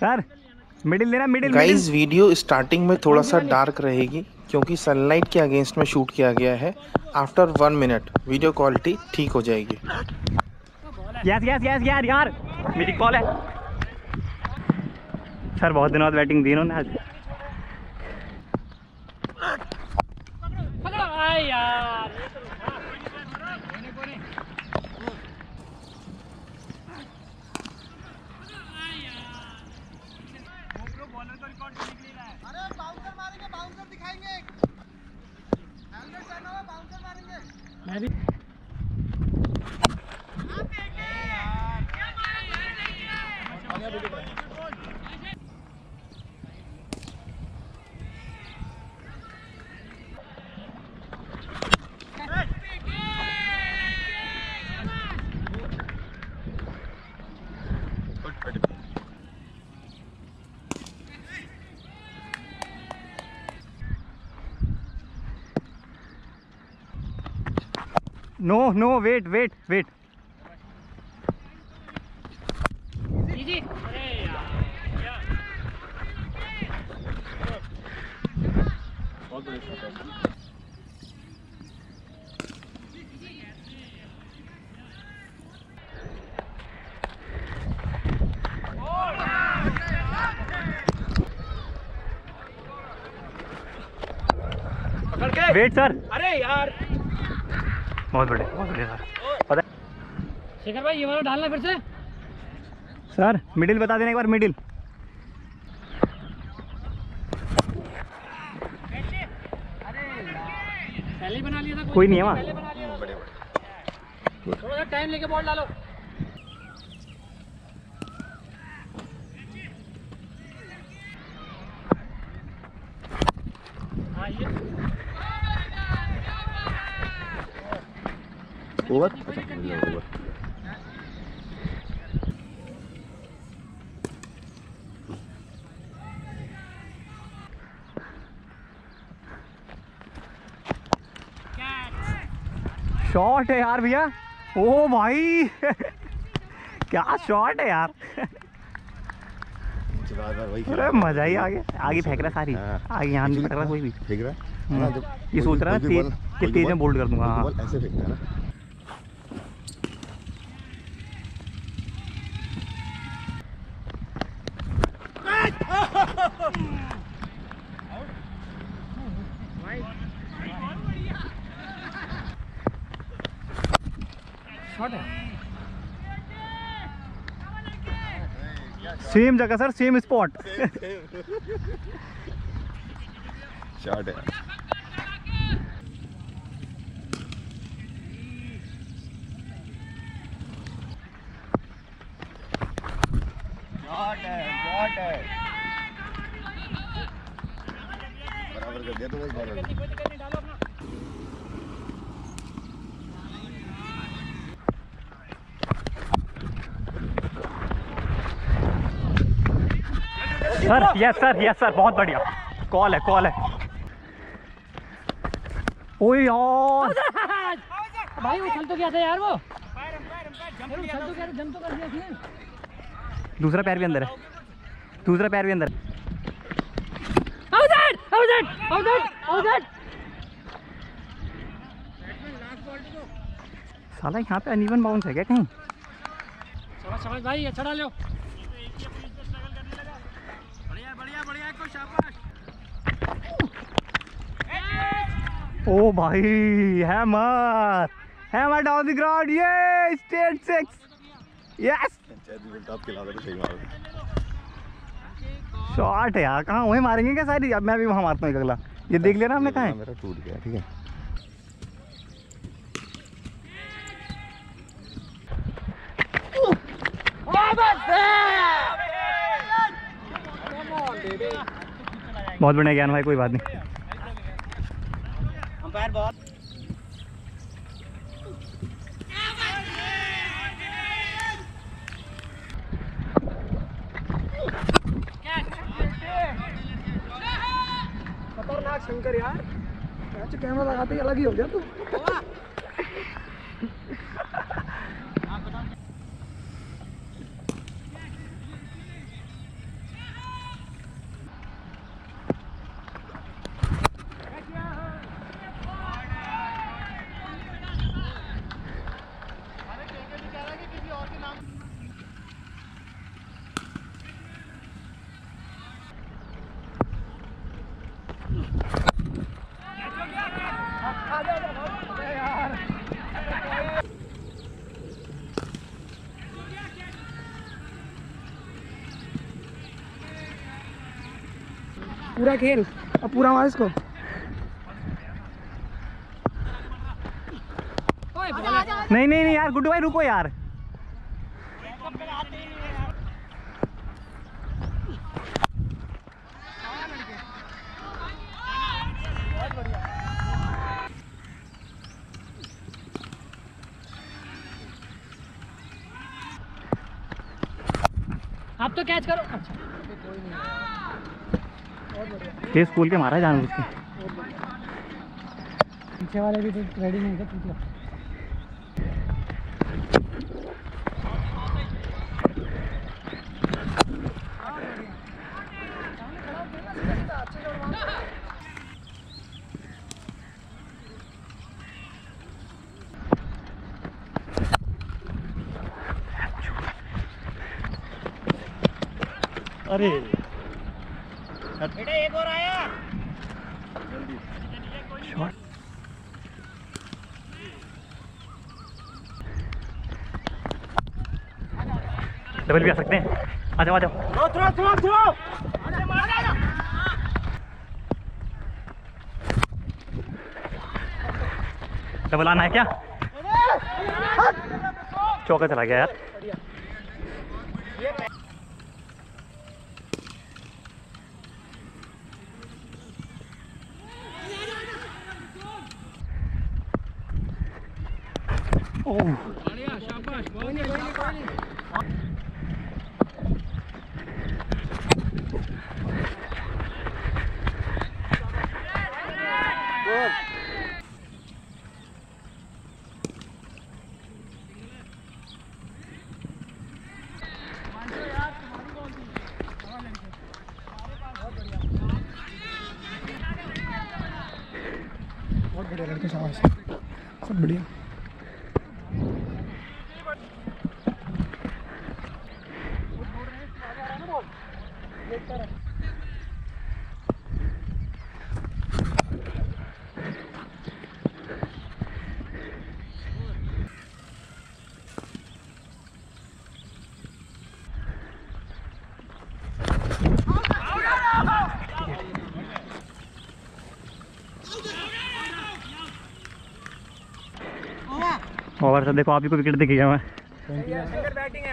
Sir middle लेना middle guys video starting में थोड़ा सा डार्क रहेगी क्योंकि सनलाइट के अगेंस्ट में शूट किया गया है। After one minute video quality ठीक हो जाएगी। यस यस यस यार यार। मेरी कॉल है। सर बहुत दिनों बाद बैटिंग दी उन्होंने आज। मारेंगे no no wait wait wait wait sir अरे यार। बहुत बढ़िया बहुत बढ़िया सर। पता शेखर भाई ये वाला डालना फिर से। सर मिडिल बता देना एक बार मिडिल पहले बना लिया था कोई। नहीं है वहाँ। थोड़ा टाइम लेके बॉल डालो। हाँ ये अच्छा ओवर शॉट है यार भैया। ओ भाई। क्या शॉट है यार। अरे मज़ा ही आ गया। आगे फेंक रहा सारी। हाँ। आगे यहाँ नहीं पकड़ रहा कोई भी। फेंक रहा है। हम्म। ना, जब ये सोच रहा है तेज- में बोल्ड कर दूँगा, हाँ। ऐसे फेंकना है ना। शॉट है। सेम जगह सर सेम स्पॉट शॉट है बराबर कर दिया तो बस ball sir yes sir yes sir बहुत बढ़िया। कॉल है कॉल है। ओ यार। भाई वो चल तो गया था यार वो। दूसरा पैर भी अंदर है। दूसरा पैर भी अंदर। है साला यहाँ पे अनइवन बाउंस है क्या कहीं? शाबाश शाबाश भाई अच्छा डालो ओ भाई hammer. Hammer down the ground ये स्टेट सिक्स यस शॉट है यार कहाँ वहीं मारेंगे क्या सारी? अब मैं भी वहाँ मारता हूँ एक अगला। ये देख लेना हमने कहाँ है। मेरा टूट गया ठीक है। बहुत बढ़िया ज्ञान भाई कोई बात नहीं। खतरनाक शंकर यार। कैमरा लगाते ही अलग ही हो गया तू। पूरा खेल। अब पूरा मार इसको। नहीं नहीं नहीं यार, गुड्डू भाई, रुको यार। आप तो कैच करो। अच्छा। ये स्कूल के मारा जान उसके। पीछे वाले भी तो रेडी नहीं थे पीछे अरे डबल भी आ सकते हैं आ जाओ आ जाओ डबल आना है क्या चौका चला गया यार बढ़िया लड़के सब बढ़िया। ओवर से देखो आप ही को विकेट दिख गया मैं। बैटिंग